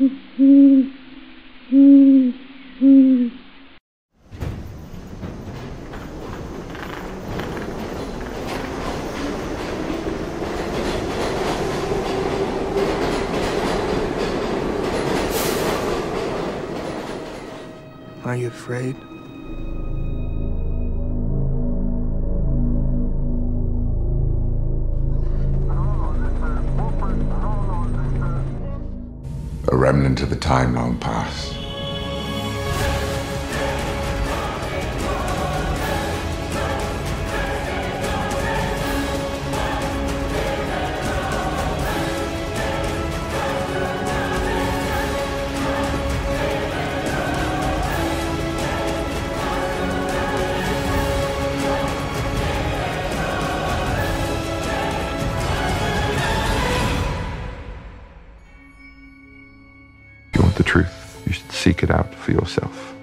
Are you afraid? A remnant of the time long past. The truth, you should seek it out for yourself.